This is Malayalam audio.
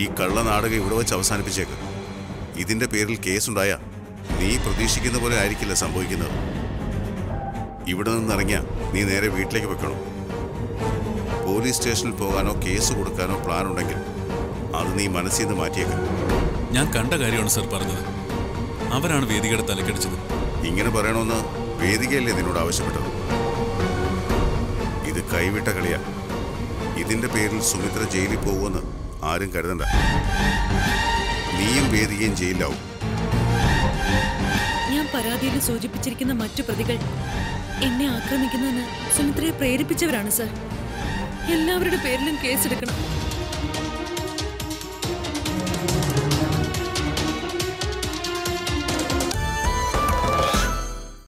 ഈ കള്ളനാടകം ഇവിടെ വെച്ച് അവസാനിപ്പിച്ചേക്ക്. ഇതിന്റെ പേരിൽ കേസുണ്ടായ നീ പ്രതീക്ഷിക്കുന്ന പോലെ ആയിരിക്കില്ല സംഭവിക്കുന്നത്. ഇവിടെ നിന്നിറങ്ങിയ നീ നേരെ വീട്ടിലേക്ക് വെക്കണം. പോലീസ് സ്റ്റേഷനിൽ പോകാനോ കേസ് കൊടുക്കാനോ പ്ലാൻ ഉണ്ടെങ്കിൽ അത് നീ മനസ്സിൽ നിന്ന് മാറ്റിയേക്ക്. ഞാൻ കണ്ട കാര്യമാണ് സർ പറഞ്ഞത്. അവരാണ് വേദികയുടെ തലക്കടിച്ചത്. ഇങ്ങനെ പറയണമെന്ന് വേദികയല്ലേ നിന്നോട് ആവശ്യപ്പെട്ടത്? ഇത് കൈവിട്ട കളിയാണ് ഇതിന്റെ പേരിൽ സുമിത്ര ജയിലിൽ പോകുമെന്ന് ആരും കരുതണ്ട. നീയും വേദികയും ചെയ്യില്ലാവും ഞാൻ പരാതിയിൽ സൂചിപ്പിച്ചിരിക്കുന്ന മറ്റു പ്രതികൾ എന്നെ ആക്രമിക്കുന്നതിന് സുമിത്രയെ പ്രേരിപ്പിച്ചവരാണ് സർ. എല്ലാവരുടെ പേരിലും കേസെടുക്കണം.